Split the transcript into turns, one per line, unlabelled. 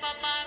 Bye-bye.